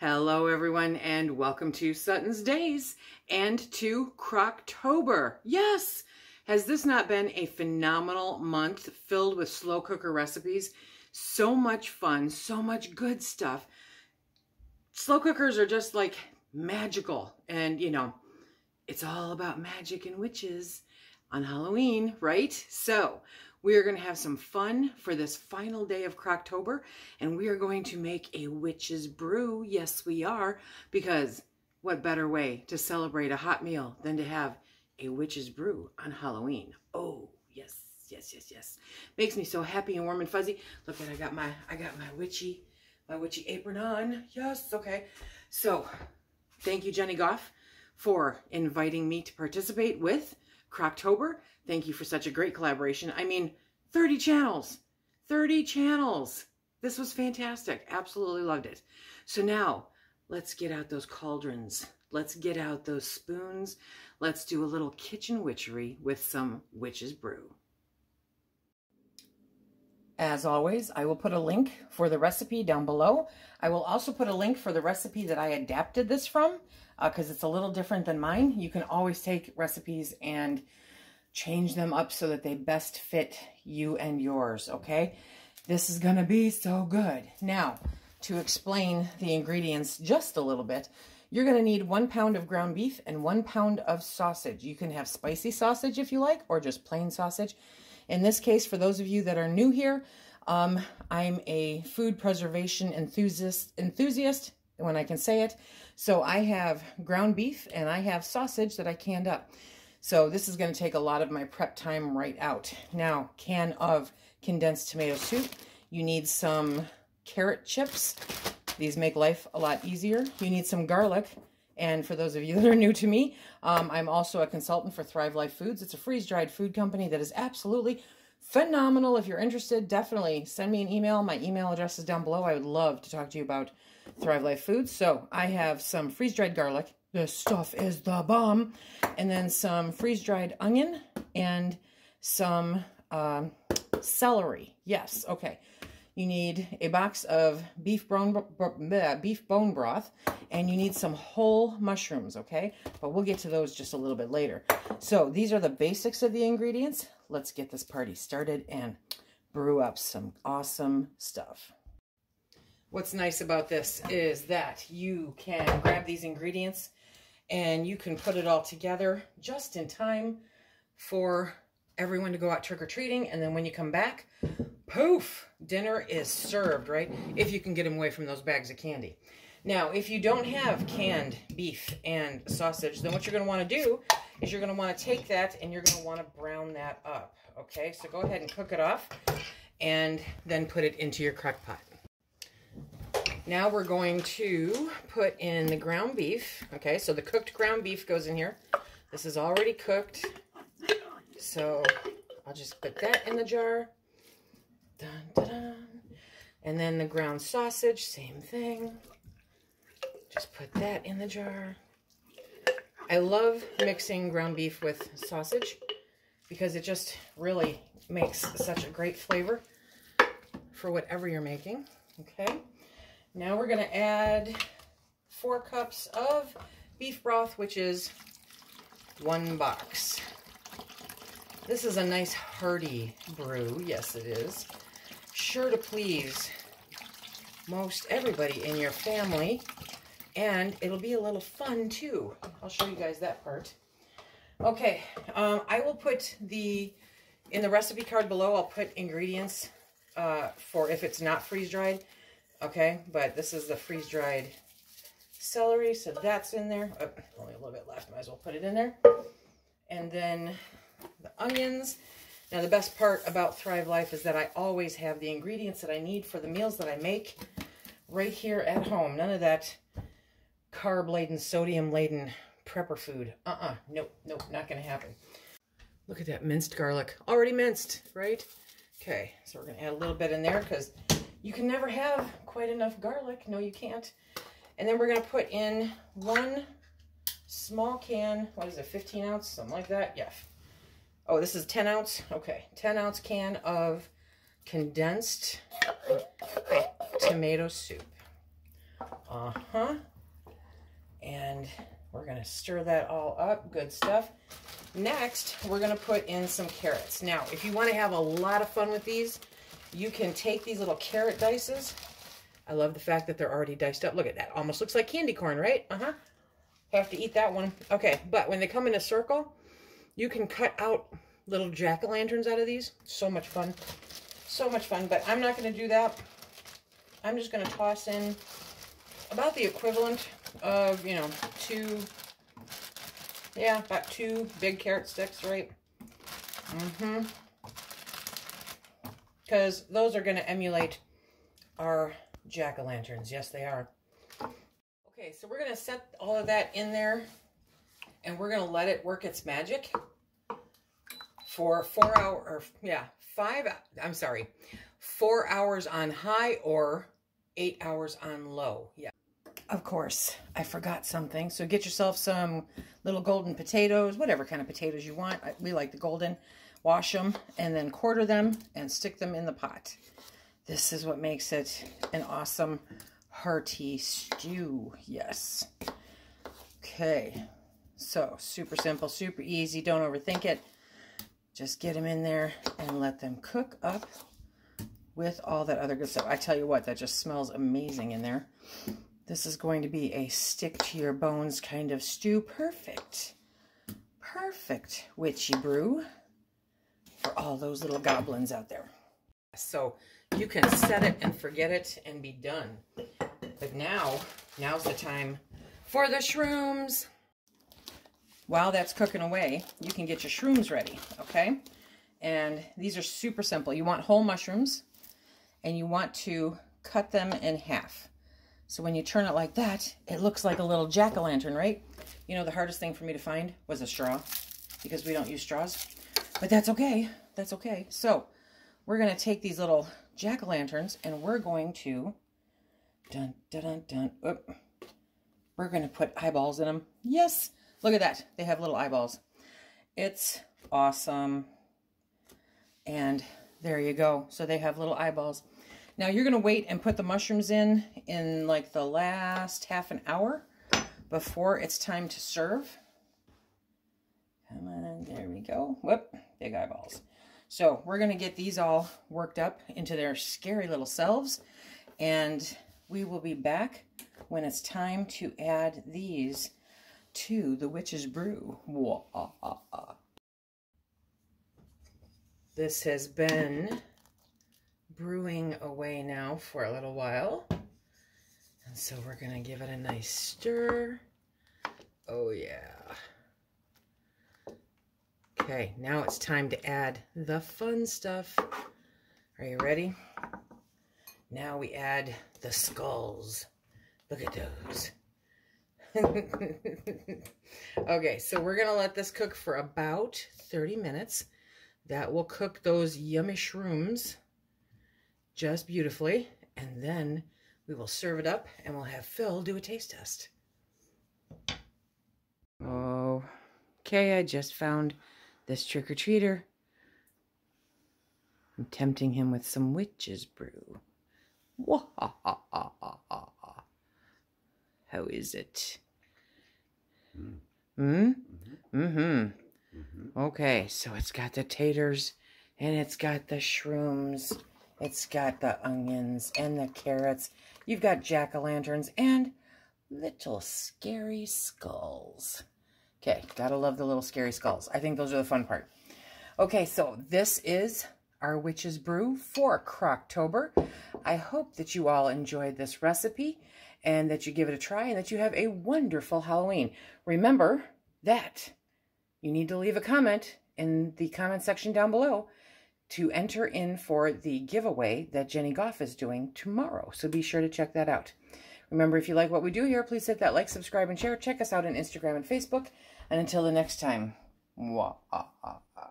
Hello, everyone, and welcome to Sutton's Daze and to Crocktober. Yes! Has this not been a phenomenal month filled with slow cooker recipes? So much fun, so much good stuff. Slow cookers are just like magical, and you know, it's all about magic and witches on Halloween, right? So, we are going to have some fun for this final day of Crocktober, and we are going to make a witch's brew. Yes, we are, because what better way to celebrate a hot meal than to have a witch's brew on Halloween? Oh, yes, yes, yes, yes. Makes me so happy and warm and fuzzy. Look at I got my I got my witchy my witchy apron on. Yes, okay. So, thank you Jenny Goff for inviting me to participate with Crocktober. Thank you for such a great collaboration. I mean, 30 channels. 30 channels. This was fantastic. Absolutely loved it. So now, let's get out those cauldrons. Let's get out those spoons. Let's do a little kitchen witchery with some witch's brew. As always, I will put a link for the recipe down below. I will also put a link for the recipe that I adapted this from because uh, it's a little different than mine. You can always take recipes and change them up so that they best fit you and yours, okay? This is going to be so good. Now, to explain the ingredients just a little bit, you're going to need one pound of ground beef and one pound of sausage. You can have spicy sausage if you like, or just plain sausage. In this case, for those of you that are new here, um, I'm a food preservation enthusiast, enthusiast when I can say it. So I have ground beef and I have sausage that I canned up. So this is going to take a lot of my prep time right out. Now, can of condensed tomato soup. You need some carrot chips. These make life a lot easier. You need some garlic. And for those of you that are new to me, um, I'm also a consultant for Thrive Life Foods. It's a freeze-dried food company that is absolutely phenomenal. If you're interested, definitely send me an email. My email address is down below. I would love to talk to you about Thrive Life Foods. So I have some freeze-dried garlic. This stuff is the bomb. And then some freeze-dried onion and some uh, celery. Yes, okay. You need a box of beef bone, beef bone broth, and you need some whole mushrooms, okay? But we'll get to those just a little bit later. So these are the basics of the ingredients. Let's get this party started and brew up some awesome stuff. What's nice about this is that you can grab these ingredients and you can put it all together just in time for everyone to go out trick-or-treating. And then when you come back poof dinner is served right? If you can get them away from those bags of candy. Now if you don't have canned beef and sausage then what you're going to want to do is you're going to want to take that and you're going to want to brown that up okay? So go ahead and cook it off and then put it into your crock pot now we're going to put in the ground beef. Okay, so the cooked ground beef goes in here. This is already cooked. So I'll just put that in the jar. Dun, dun, dun. And then the ground sausage, same thing. Just put that in the jar. I love mixing ground beef with sausage because it just really makes such a great flavor for whatever you're making. Okay. Now we're going to add four cups of beef broth, which is one box. This is a nice hearty brew. Yes, it is. Sure to please most everybody in your family. And it'll be a little fun, too. I'll show you guys that part. Okay, um, I will put the, in the recipe card below, I'll put ingredients uh, for if it's not freeze-dried. Okay, but this is the freeze-dried celery, so that's in there. Oh, only a little bit left, might as well put it in there. And then the onions. Now, the best part about Thrive Life is that I always have the ingredients that I need for the meals that I make right here at home. None of that carb-laden, sodium-laden prepper food. Uh-uh. Nope, nope, not to happen. Look at that minced garlic. Already minced, right? Okay, so we're to add a little bit in there because you can never have quite enough garlic. No, you can't. And then we're going to put in one small can. What is it, 15 ounce? Something like that. Yeah. Oh, this is 10 ounce? Okay. 10 ounce can of condensed tomato soup. Uh-huh. And we're going to stir that all up. Good stuff. Next, we're going to put in some carrots. Now, if you want to have a lot of fun with these, you can take these little carrot dices. I love the fact that they're already diced up. Look at that. Almost looks like candy corn, right? Uh-huh. Have to eat that one. Okay, but when they come in a circle, you can cut out little jack-o'-lanterns out of these. So much fun. So much fun, but I'm not going to do that. I'm just going to toss in about the equivalent of, you know, two, yeah, about two big carrot sticks, right? Mm-hmm. Because those are going to emulate our jack-o'-lanterns. Yes, they are. Okay, so we're going to set all of that in there, and we're going to let it work its magic for four hour, or yeah, five, I'm sorry, four hours on high or eight hours on low. Yeah. Of course, I forgot something. So get yourself some little golden potatoes, whatever kind of potatoes you want. We like the golden. Wash them and then quarter them and stick them in the pot. This is what makes it an awesome hearty stew. Yes. Okay. So super simple, super easy. Don't overthink it. Just get them in there and let them cook up with all that other good stuff. I tell you what, that just smells amazing in there. This is going to be a stick to your bones kind of stew. Perfect. Perfect witchy brew for all those little goblins out there. So you can set it and forget it and be done. But now, now's the time for the shrooms while that's cooking away, you can get your shrooms ready, okay? And these are super simple. You want whole mushrooms, and you want to cut them in half. So when you turn it like that, it looks like a little jack-o'-lantern, right? You know, the hardest thing for me to find was a straw, because we don't use straws. But that's okay. That's okay. So we're going to take these little jack-o'-lanterns, and we're going to... Dun, dun, dun, dun. Oop. We're going to put eyeballs in them. Yes! Look at that. They have little eyeballs. It's awesome. And there you go. So they have little eyeballs. Now you're going to wait and put the mushrooms in in like the last half an hour before it's time to serve. Come on, there we go. Whoop, big eyeballs. So we're going to get these all worked up into their scary little selves. And we will be back when it's time to add these to the witch's brew. Ah, ah, ah. This has been brewing away now for a little while. And so we're going to give it a nice stir. Oh, yeah. Okay, now it's time to add the fun stuff. Are you ready? Now we add the skulls. Look at those. okay, so we're going to let this cook for about 30 minutes. That will cook those yummy shrooms just beautifully. And then we will serve it up and we'll have Phil do a taste test. Oh, okay, I just found this trick-or-treater. I'm tempting him with some witch's brew. How is it? Mm. Hmm? Mm-hmm. Mm-hmm. Okay, so it's got the taters, and it's got the shrooms, it's got the onions, and the carrots. You've got jack-o'-lanterns, and little scary skulls. Okay, gotta love the little scary skulls. I think those are the fun part. Okay, so this is our Witch's Brew for Crocktober. I hope that you all enjoyed this recipe and that you give it a try and that you have a wonderful Halloween. Remember that you need to leave a comment in the comment section down below to enter in for the giveaway that Jenny Goff is doing tomorrow. So be sure to check that out. Remember, if you like what we do here, please hit that like, subscribe, and share. Check us out on Instagram and Facebook. And until the next time, mwah, ah, ah, ah.